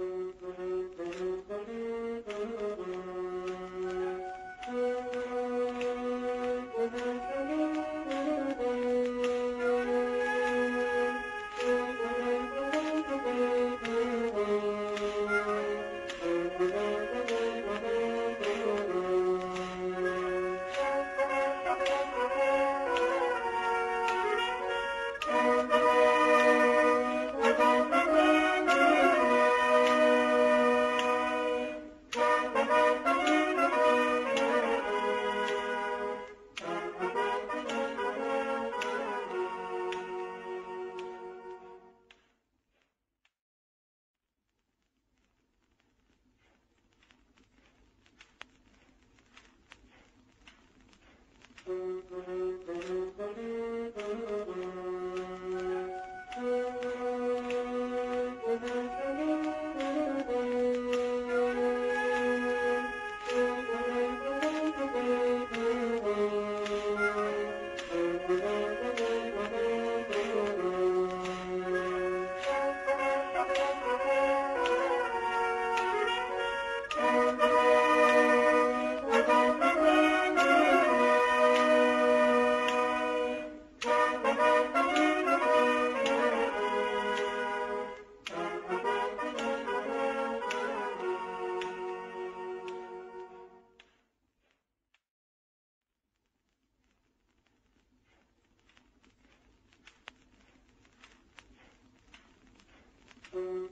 Mm-hmm. Música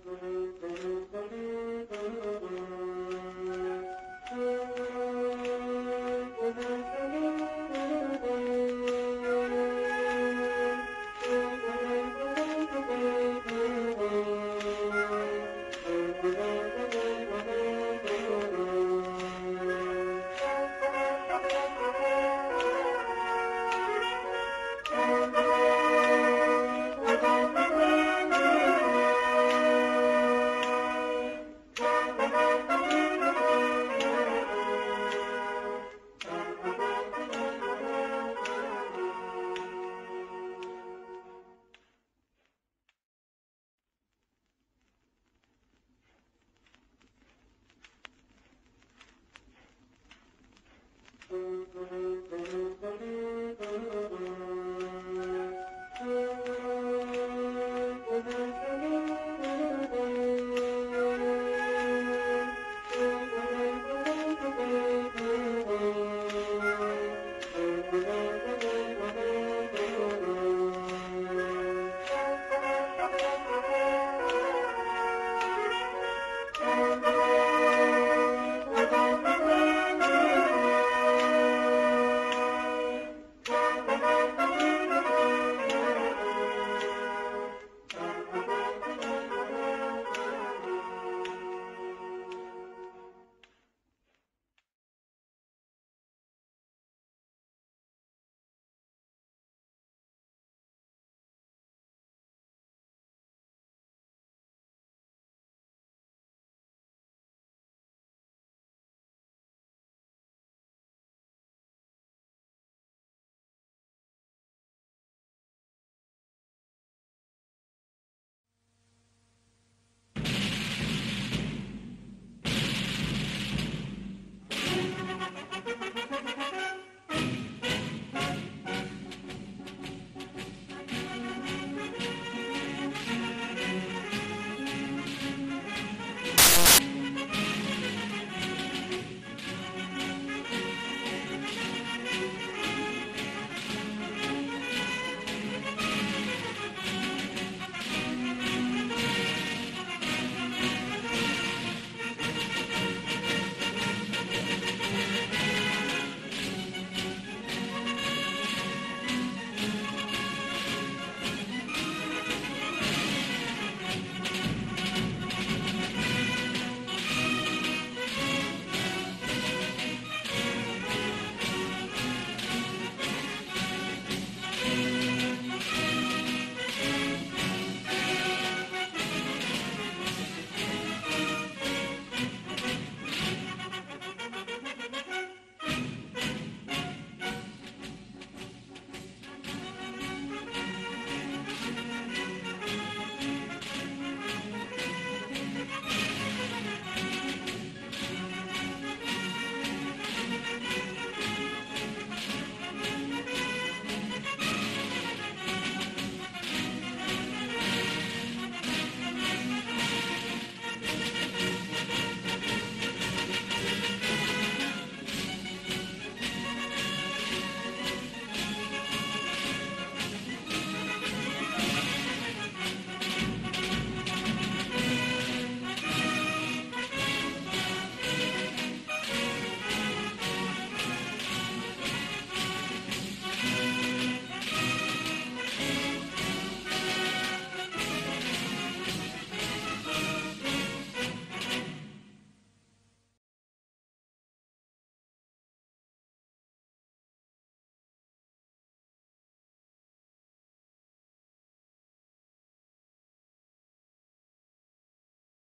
Mm-hmm.